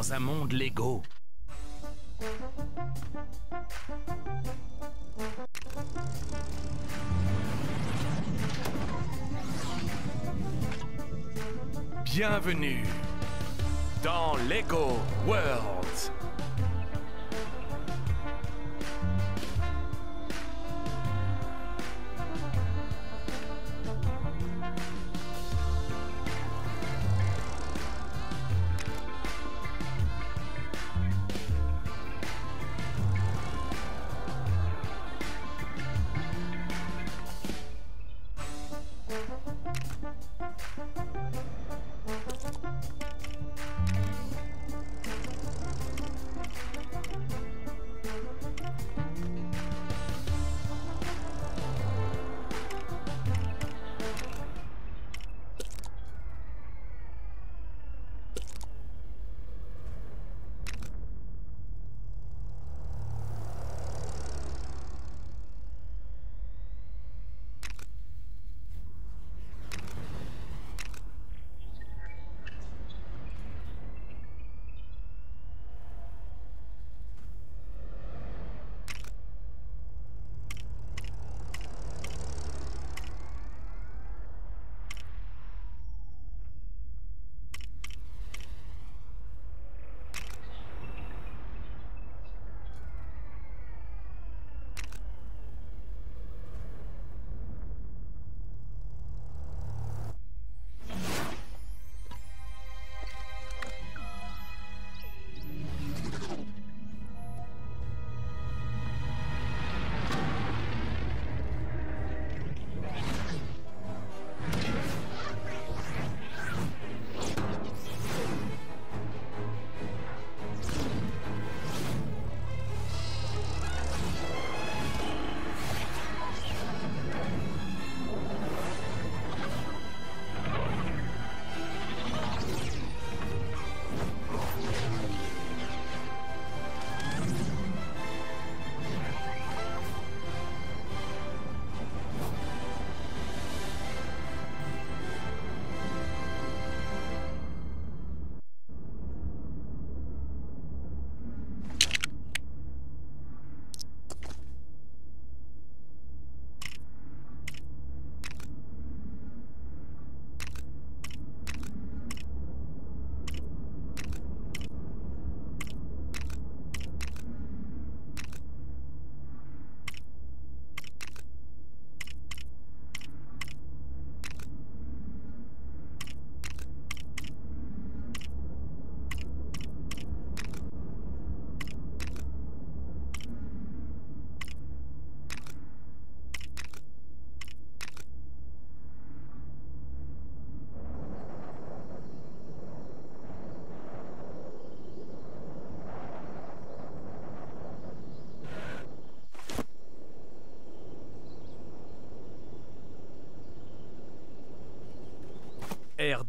dans un monde Lego. Bienvenue dans Lego Worlds.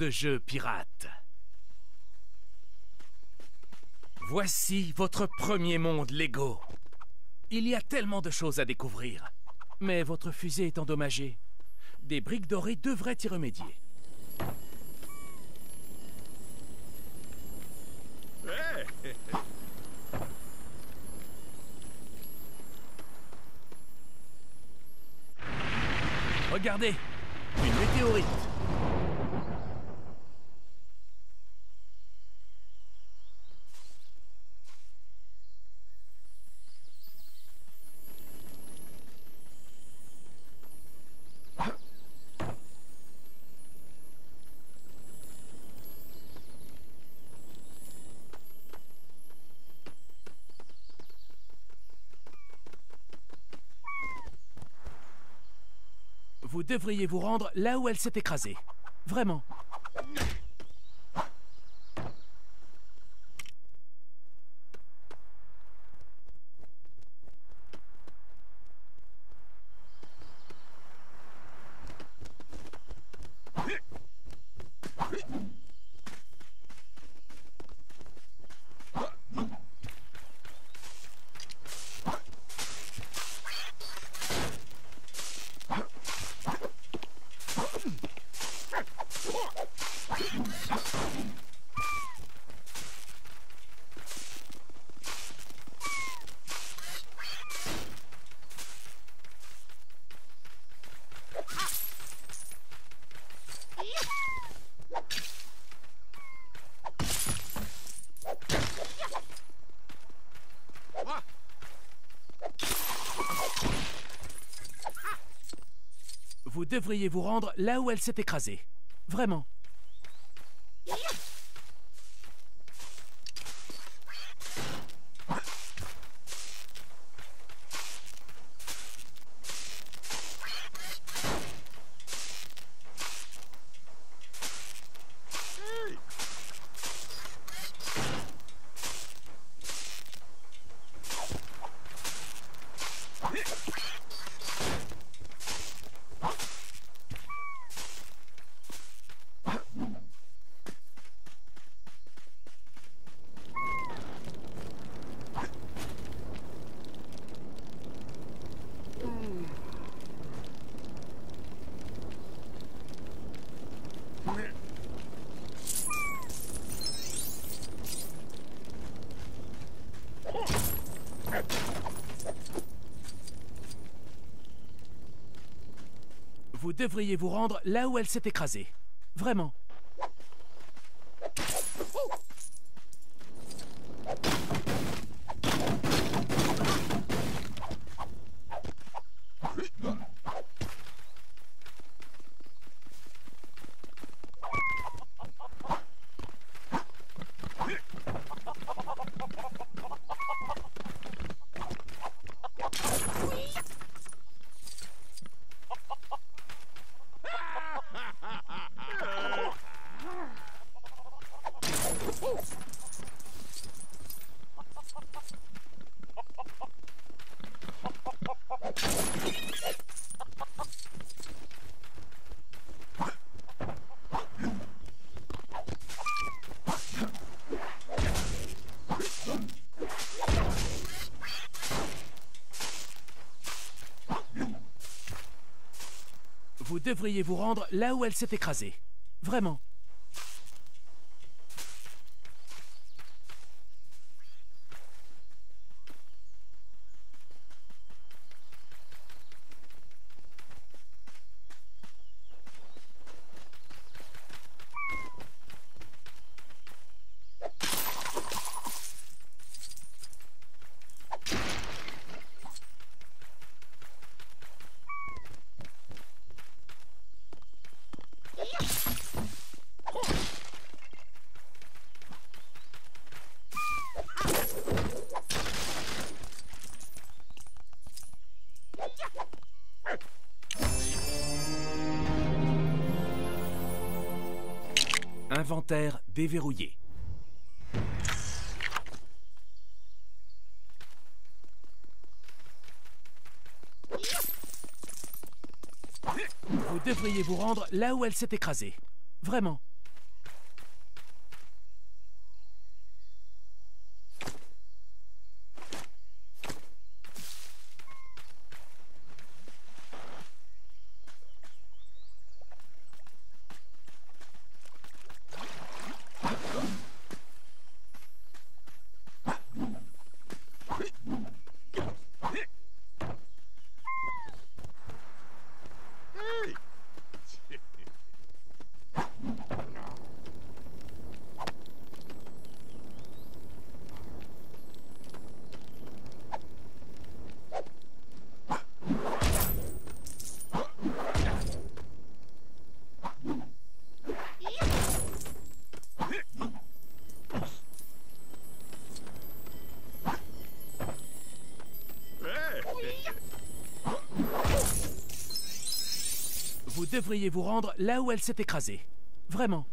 De jeu pirate. Voici votre premier monde Lego. Il y a tellement de choses à découvrir. Mais votre fusée est endommagée. Des briques dorées devraient y remédier. Regardez Une météorite Vous devriez vous rendre là où elle s'est écrasée. Vraiment. Devriez vous rendre là où elle s'est écrasée. Vraiment. Vous devriez vous rendre là où elle s'est écrasée. Vraiment. Vous devriez vous rendre là où elle s'est écrasée. Vraiment. Déverrouillé. Vous devriez vous rendre là où elle s'est écrasée. Vraiment. Vous devriez vous rendre là où elle s'est écrasée. Vraiment.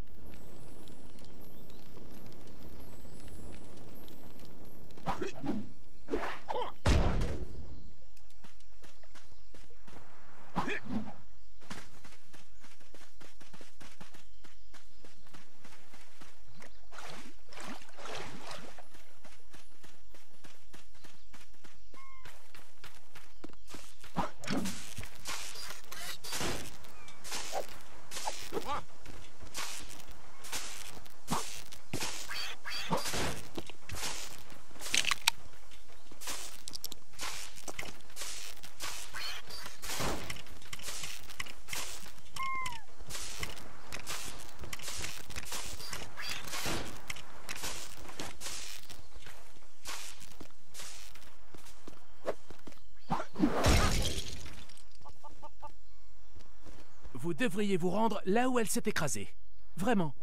Devriez vous rendre là où elle s'est écrasée. Vraiment.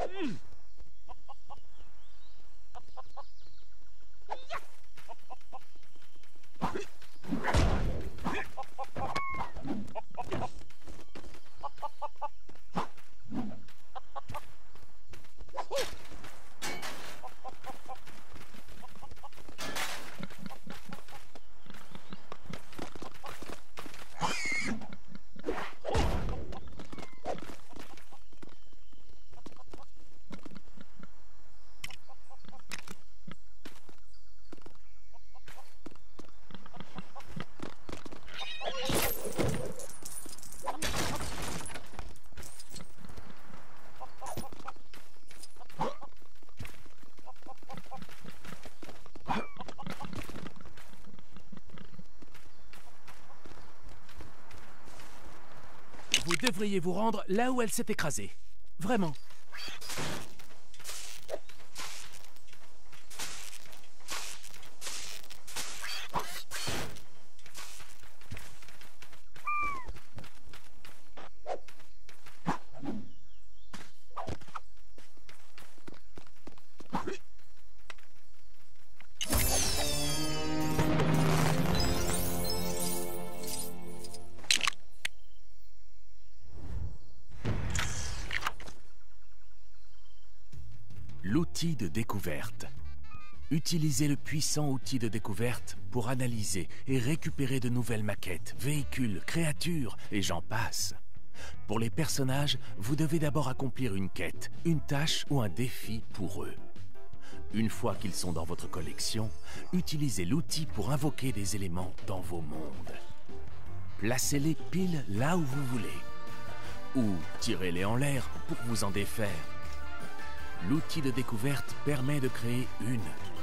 Vous devriez vous rendre là où elle s'est écrasée. Vraiment. L'outil de découverte. Utilisez le puissant outil de découverte pour analyser et récupérer de nouvelles maquettes, véhicules, créatures et j'en passe. Pour les personnages, vous devez d'abord accomplir une quête, une tâche ou un défi pour eux. Une fois qu'ils sont dans votre collection, utilisez l'outil pour invoquer des éléments dans vos mondes. Placez-les pile là où vous voulez. Ou tirez-les en l'air pour vous en défaire. L'outil de découverte permet de créer une,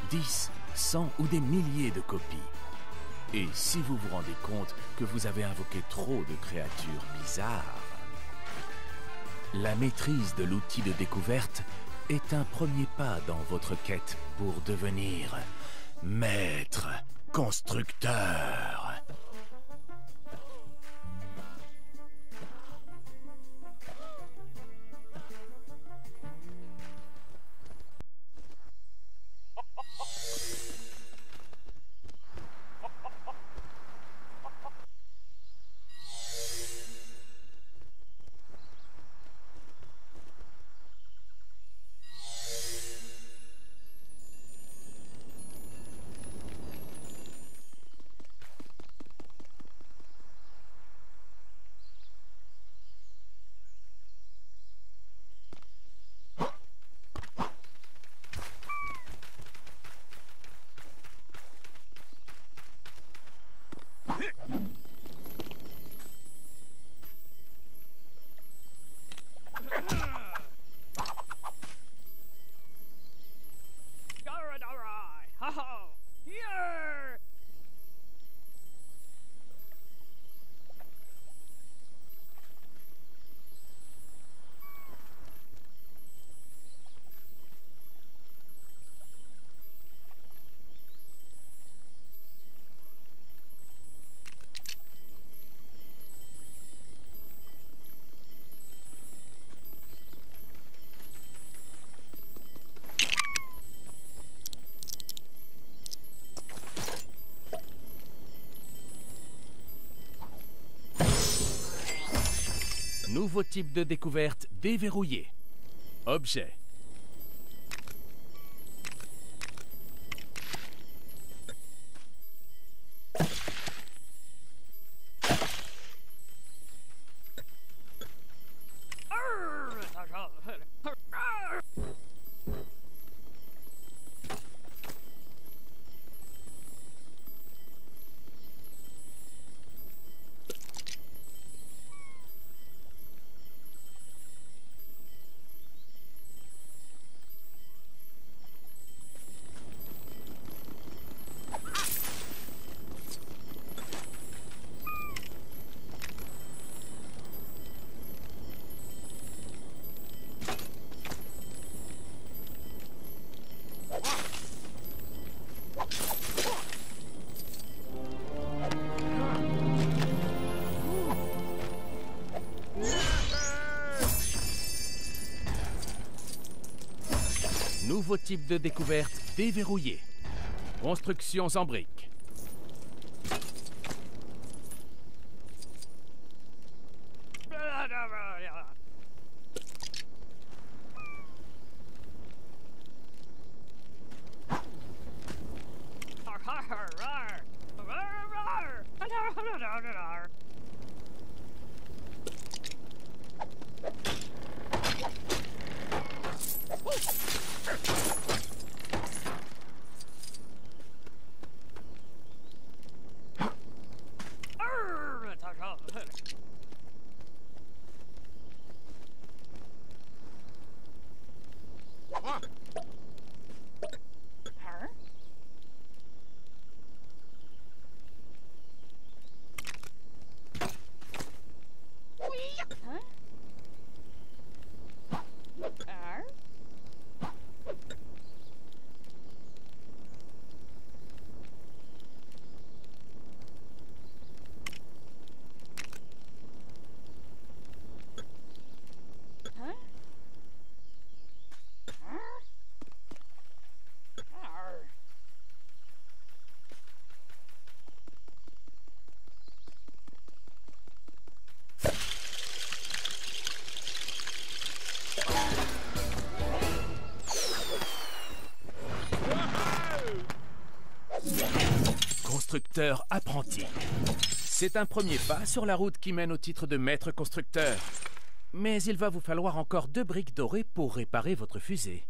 dix, cent ou des milliers de copies. Et si vous vous rendez compte que vous avez invoqué trop de créatures bizarres, la maîtrise de l'outil de découverte est un premier pas dans votre quête pour devenir maître constructeur. Nouveau type de découverte déverrouillé. Objet. Nouveau type de découverte déverrouillé. Constructions en briques. Apprenti. C'est un premier pas sur la route qui mène au titre de maître constructeur. Mais il va vous falloir encore deux briques dorées pour réparer votre fusée.